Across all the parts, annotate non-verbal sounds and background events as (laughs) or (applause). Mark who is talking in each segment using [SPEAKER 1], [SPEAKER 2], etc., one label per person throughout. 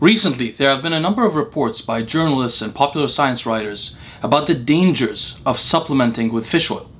[SPEAKER 1] Recently, there have been a number of reports by journalists and popular science writers about the dangers of supplementing with fish oil.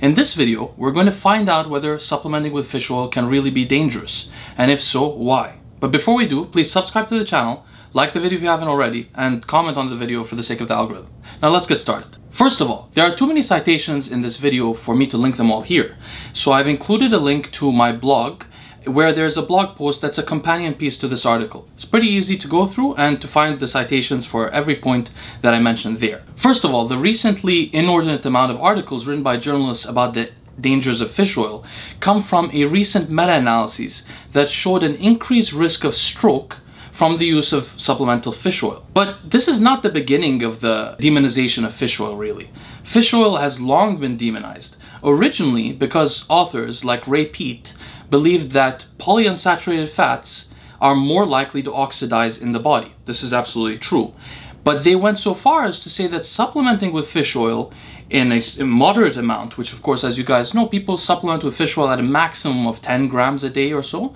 [SPEAKER 1] In this video, we're going to find out whether supplementing with fish oil can really be dangerous, and if so, why. But before we do, please subscribe to the channel, like the video if you haven't already, and comment on the video for the sake of the algorithm. Now let's get started. First of all, there are too many citations in this video for me to link them all here. So I've included a link to my blog where there's a blog post that's a companion piece to this article. It's pretty easy to go through and to find the citations for every point that I mentioned there. First of all, the recently inordinate amount of articles written by journalists about the dangers of fish oil come from a recent meta-analysis that showed an increased risk of stroke from the use of supplemental fish oil. But this is not the beginning of the demonization of fish oil, really. Fish oil has long been demonized, originally because authors like Ray Peat believed that polyunsaturated fats are more likely to oxidize in the body. This is absolutely true. But they went so far as to say that supplementing with fish oil in a, moderate amount, which of course, as you guys know, people supplement with fish oil at a maximum of 10 grams a day or so.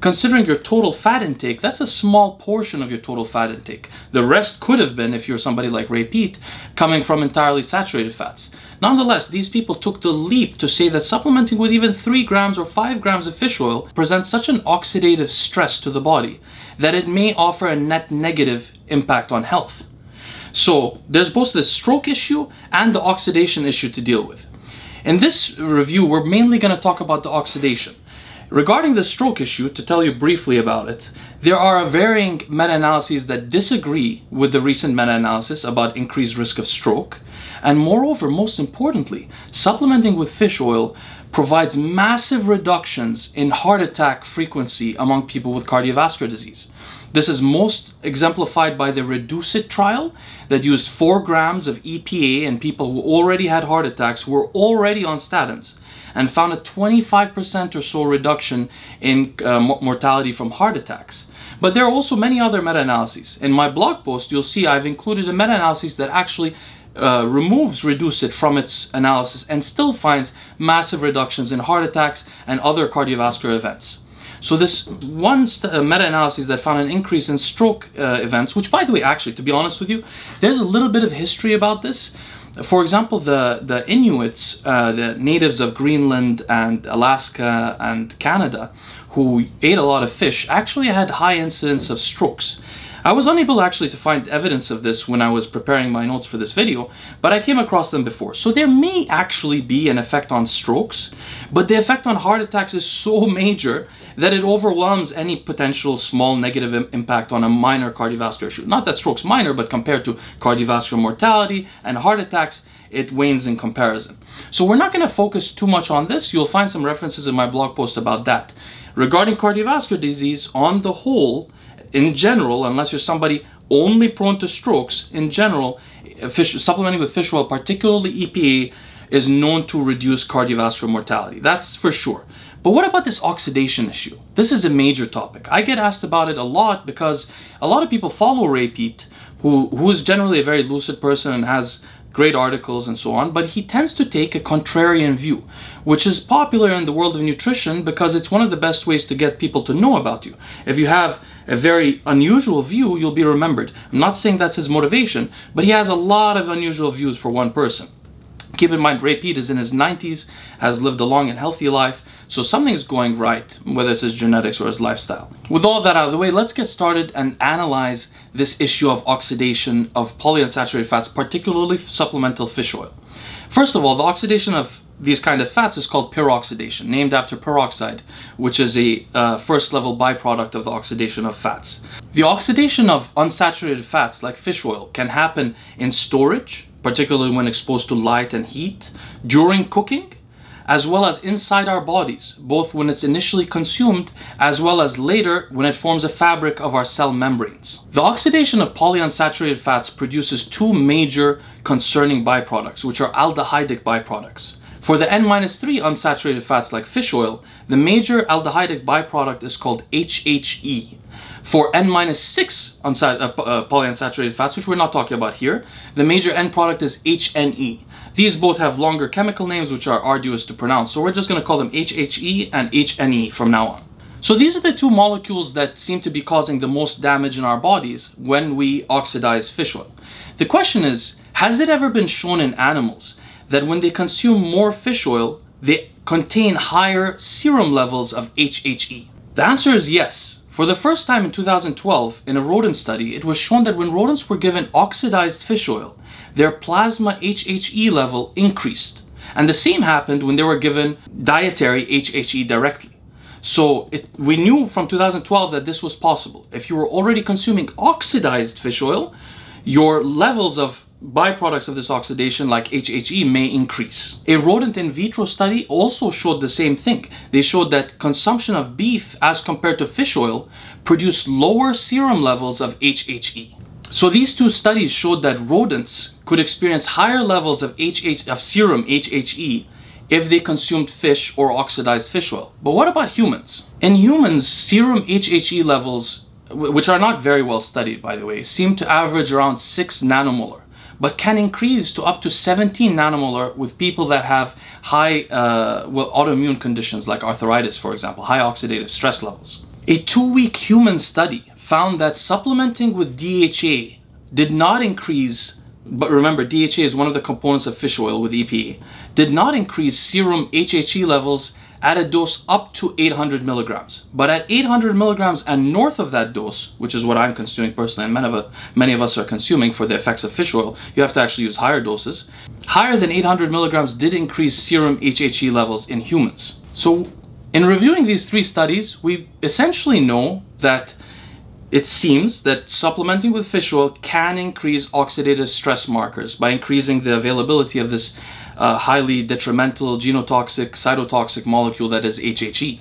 [SPEAKER 1] Considering your total fat intake, that's a small portion of your total fat intake. The rest could have been, if you're somebody like Ray Peat, coming from entirely saturated fats. Nonetheless, these people took the leap to say that supplementing with even 3 grams or 5 grams of fish oil presents such an oxidative stress to the body that it may offer a net negative impact on health. So there's both the stroke issue and the oxidation issue to deal with. In this review, we're mainly going to talk about the oxidation. Regarding the stroke issue, to tell you briefly about it, there are varying meta-analyses that disagree with the recent meta-analysis about increased risk of stroke. And moreover, most importantly, supplementing with fish oil provides massive reductions in heart attack frequency among people with cardiovascular disease. This is most exemplified by the REDUCE-IT trial that used 4 grams of EPA in people who already had heart attacks were already on statins and found a 25% or so reduction in uh, mortality from heart attacks. But there are also many other meta-analyses. In my blog post, you'll see I've included a meta-analysis that actually uh, removes REDUCE-IT from its analysis and still finds massive reductions in heart attacks and other cardiovascular events. So this one uh, meta-analysis that found an increase in stroke uh, events, which by the way, actually, to be honest with you, there's a little bit of history about this. For example, the, the Inuits, uh, the natives of Greenland and Alaska and Canada, who ate a lot of fish, actually had high incidence of strokes. I was unable actually to find evidence of this when I was preparing my notes for this video, but I came across them before. So there may actually be an effect on strokes, but the effect on heart attacks is so (laughs) major that it overwhelms any potential small negative impact on a minor cardiovascular issue. Not that stroke's minor, but compared to cardiovascular mortality and heart attacks, it wanes in comparison. So we're not going to focus too much on this. You'll find some references in my blog post about that. Regarding cardiovascular disease, on the whole, in general, unless you're somebody only prone to strokes, in general, fish, supplementing with fish oil, particularly EPA, is known to reduce cardiovascular mortality. That's for sure. But what about this oxidation issue? This is a major topic. I get asked about it a lot because a lot of people follow Ray Peat, who, who is generally a very lucid person and has great articles and so on, but he tends to take a contrarian view, which is popular in the world of nutrition because it's one of the best ways to get people to know about you. If you have a very unusual view, you'll be remembered. I'm not saying that's his motivation, but he has a lot of unusual views for one person. Keep in mind, Ray Peat is in his 90s, has lived a long and healthy life, so something's going right, whether it's his genetics or his lifestyle. With all that out of the way, let's get started and analyze this issue of oxidation of polyunsaturated fats, particularly supplemental fish oil. First of all, the oxidation of these kind of fats is called peroxidation, named after peroxide, which is a uh, first level byproduct of the oxidation of fats. The oxidation of unsaturated fats like fish oil can happen in storage, particularly when exposed to light and heat, during cooking, as well as inside our bodies, both when it's initially consumed as well as later when it forms a fabric of our cell membranes. The oxidation of polyunsaturated fats produces two major concerning byproducts, which are aldehydic byproducts. For the N-3 unsaturated fats like fish oil, the major aldehydic byproduct is called HHE, for N-6 uh, uh, polyunsaturated fats, which we're not talking about here, the major end product is HNE. These both have longer chemical names which are arduous to pronounce, so we're just going to call them HHE and HNE from now on. So these are the two molecules that seem to be causing the most damage in our bodies when we oxidize fish oil. The question is, has it ever been shown in animals that when they consume more fish oil, they contain higher serum levels of HHE? The answer is yes. For the first time in 2012, in a rodent study, it was shown that when rodents were given oxidized fish oil, their plasma HHE level increased. And the same happened when they were given dietary HHE directly. So it, we knew from 2012 that this was possible. If you were already consuming oxidized fish oil, your levels of byproducts of this oxidation like HHE may increase. A rodent in vitro study also showed the same thing. They showed that consumption of beef as compared to fish oil produced lower serum levels of HHE. So these two studies showed that rodents could experience higher levels of HH of serum HHE if they consumed fish or oxidized fish oil. But what about humans? In humans, serum HHE levels, which are not very well studied by the way, seem to average around 6 nanomolar, but can increase to up to 17 nanomolar with people that have high uh, well, autoimmune conditions like arthritis, for example, high oxidative stress levels. A two-week human study found that supplementing with DHA did not increase but remember DHA is one of the components of fish oil with EPA, did not increase serum HHE levels at a dose up to 800 milligrams. But at 800 milligrams and north of that dose, which is what I'm consuming personally, and many of, us, many of us are consuming for the effects of fish oil, you have to actually use higher doses. Higher than 800 milligrams did increase serum HHE levels in humans. So in reviewing these three studies, we essentially know that it seems that supplementing with fish oil can increase oxidative stress markers by increasing the availability of this uh, highly detrimental genotoxic cytotoxic molecule that is HHE.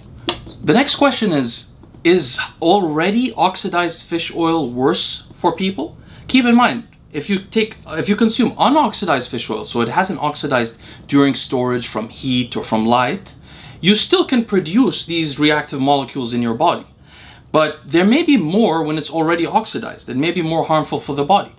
[SPEAKER 1] The next question is is already oxidized fish oil worse for people? Keep in mind if you take if you consume unoxidized fish oil so it hasn't oxidized during storage from heat or from light you still can produce these reactive molecules in your body but there may be more when it's already oxidized. It may be more harmful for the body.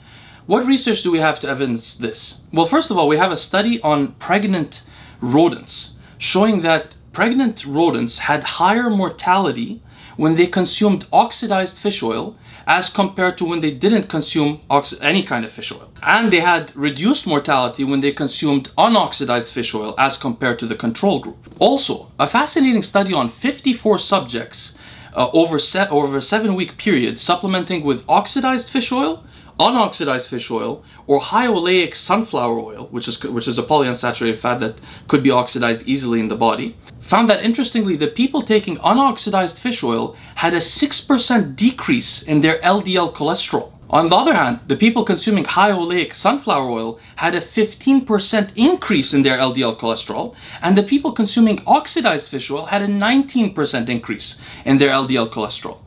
[SPEAKER 1] What research do we have to evidence this? Well, first of all, we have a study on pregnant rodents showing that pregnant rodents had higher mortality when they consumed oxidized fish oil as compared to when they didn't consume any kind of fish oil. And they had reduced mortality when they consumed unoxidized fish oil as compared to the control group. Also, a fascinating study on 54 subjects uh, over, se over a seven week period, supplementing with oxidized fish oil, unoxidized fish oil, or high oleic sunflower oil, which is, which is a polyunsaturated fat that could be oxidized easily in the body, found that interestingly, the people taking unoxidized fish oil had a 6% decrease in their LDL cholesterol. On the other hand, the people consuming high oleic sunflower oil had a 15% increase in their LDL cholesterol, and the people consuming oxidized fish oil had a 19% increase in their LDL cholesterol.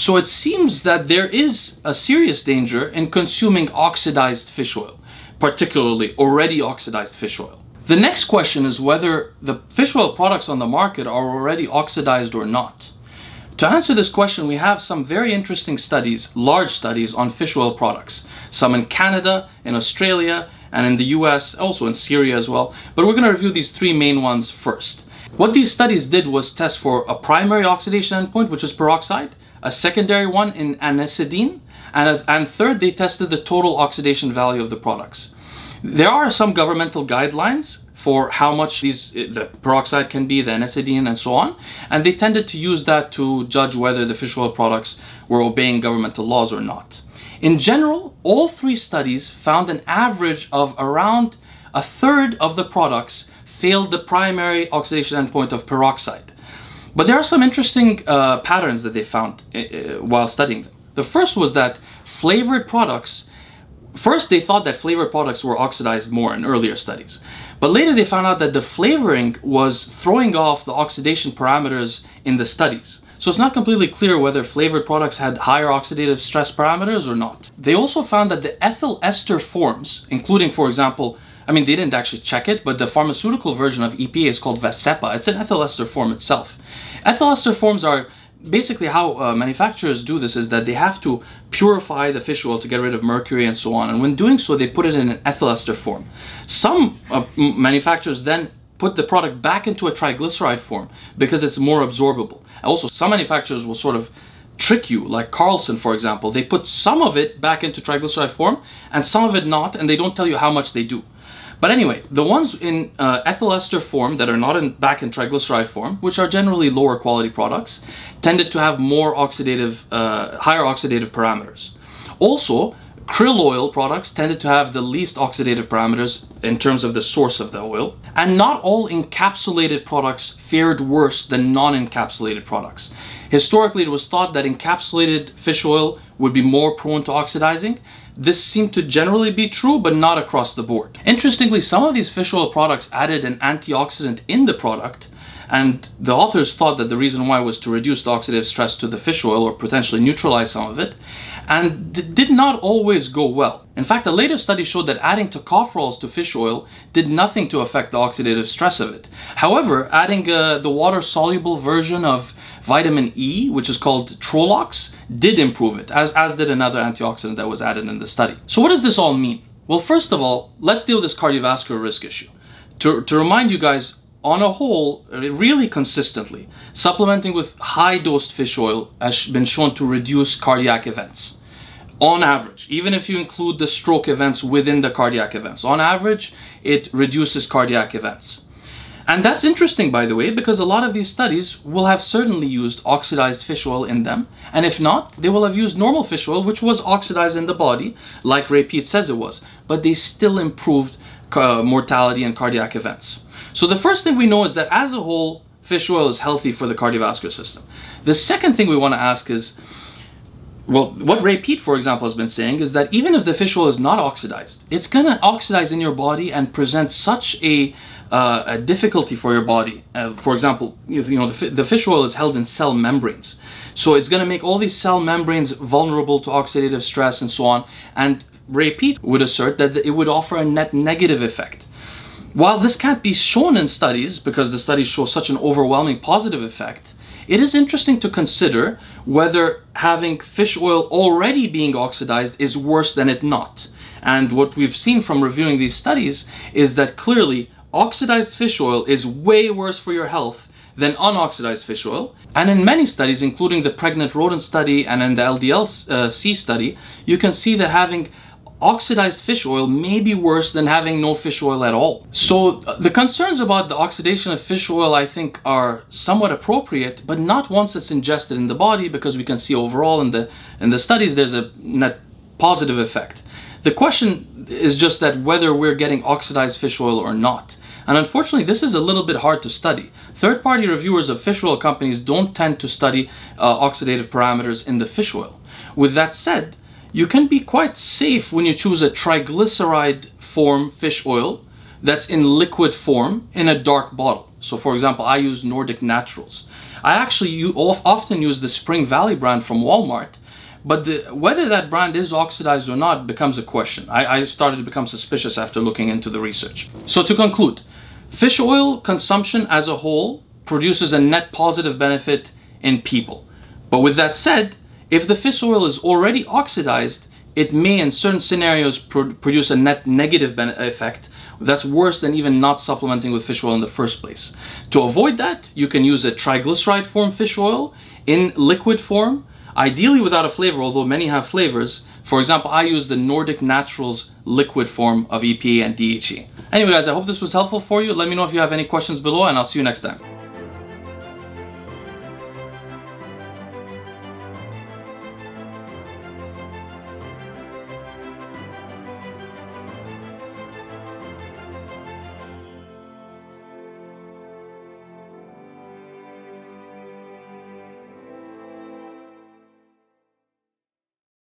[SPEAKER 1] So it seems that there is a serious danger in consuming oxidized fish oil, particularly already oxidized fish oil. The next question is whether the fish oil products on the market are already oxidized or not. To answer this question, we have some very interesting studies, large studies on fish oil products. Some in Canada, in Australia, and in the US, also in Syria as well. But we're going to review these three main ones first. What these studies did was test for a primary oxidation endpoint, which is peroxide, a secondary one in anisidine, and, and third, they tested the total oxidation value of the products. There are some governmental guidelines for how much these eh, the peroxide can be, the anisidine, and so on. And they tended to use that to judge whether the fish oil products were obeying governmental laws or not. In general, all three studies found an average of around a third of the products failed the primary oxidation endpoint of peroxide. But there are some interesting uh, patterns that they found uh, while studying them. The first was that flavored products First, they thought that flavored products were oxidized more in earlier studies. But later they found out that the flavoring was throwing off the oxidation parameters in the studies. So it's not completely clear whether flavored products had higher oxidative stress parameters or not. They also found that the ethyl ester forms, including, for example, I mean, they didn't actually check it, but the pharmaceutical version of EPA is called Vascepa. It's an ethyl ester form itself. Ethyl ester forms are basically how uh, manufacturers do this is that they have to purify the fish oil to get rid of mercury and so on and when doing so they put it in an ethyl ester form some uh, manufacturers then put the product back into a triglyceride form because it's more absorbable. Also, some manufacturers will sort of trick you, like Carlson, for example. They put some of it back into triglyceride form and some of it not, and they don't tell you how much they do. But anyway, the ones in uh, ethyl ester form that are not in, back in triglyceride form, which are generally lower quality products, tended to have more oxidative, uh, higher oxidative parameters. Also, krill oil products tended to have the least oxidative parameters in terms of the source of the oil. And not all encapsulated products fared worse than non-encapsulated products. Historically, it was thought that encapsulated fish oil would be more prone to oxidizing. This seemed to generally be true, but not across the board. Interestingly, some of these fish oil products added an antioxidant in the product, and the authors thought that the reason why was to reduce the oxidative stress to the fish oil or potentially neutralize some of it, and it did not always go well. In fact, a later study showed that adding tocopherols to fish oil did nothing to affect the oxidative stress of it. However, adding uh, the water-soluble version of vitamin E, which is called Trolox, did improve it, as, as did another antioxidant that was added in the study. So what does this all mean? Well, first of all, let's deal with this cardiovascular risk issue. To, to remind you guys, on a whole, really consistently, supplementing with high dosed fish oil has been shown to reduce cardiac events. On average, even if you include the stroke events within the cardiac events, on average, it reduces cardiac events. And that's interesting, by the way, because a lot of these studies will have certainly used oxidized fish oil in them. And if not, they will have used normal fish oil, which was oxidized in the body, like Ray Peat says it was. But they still improved uh, mortality and cardiac events. So the first thing we know is that as a whole, fish oil is healthy for the cardiovascular system. The second thing we want to ask is, well, what Ray Peat, for example, has been saying is that even if the fish oil is not oxidized, it's going to oxidize in your body and present such a, uh, a difficulty for your body. Uh, for example, if, you know, the, the fish oil is held in cell membranes. So it's going to make all these cell membranes vulnerable to oxidative stress and so on. And Ray Peat would assert that it would offer a net negative effect. While this can't be shown in studies because the studies show such an overwhelming positive effect, it is interesting to consider whether having fish oil already being oxidized is worse than it not. And what we've seen from reviewing these studies is that clearly oxidized fish oil is way worse for your health than unoxidized fish oil. And in many studies, including the pregnant rodent study and in the LDL-C uh, study, you can see that having oxidized fish oil may be worse than having no fish oil at all. So uh, the concerns about the oxidation of fish oil I think are somewhat appropriate, but not once it's ingested in the body because we can see overall in the, in the studies there's a net positive effect. The question is just that whether we're getting oxidized fish oil or not. And unfortunately, this is a little bit hard to study. Third-party reviewers of fish oil companies don't tend to study uh, oxidative parameters in the fish oil. With that said, you can be quite safe when you choose a triglyceride form fish oil that's in liquid form in a dark bottle. So for example, I use Nordic Naturals. I actually often use the Spring Valley brand from Walmart, but the, whether that brand is oxidized or not becomes a question. I, I started to become suspicious after looking into the research. So to conclude, fish oil consumption as a whole produces a net positive benefit in people. But with that said, if the fish oil is already oxidized, it may in certain scenarios pro produce a net negative effect that's worse than even not supplementing with fish oil in the first place. To avoid that, you can use a triglyceride form fish oil in liquid form, ideally without a flavor, although many have flavors. For example, I use the Nordic Naturals liquid form of EPA and DHA. Anyway guys, I hope this was helpful for you. Let me know if you have any questions below and I'll see you next time.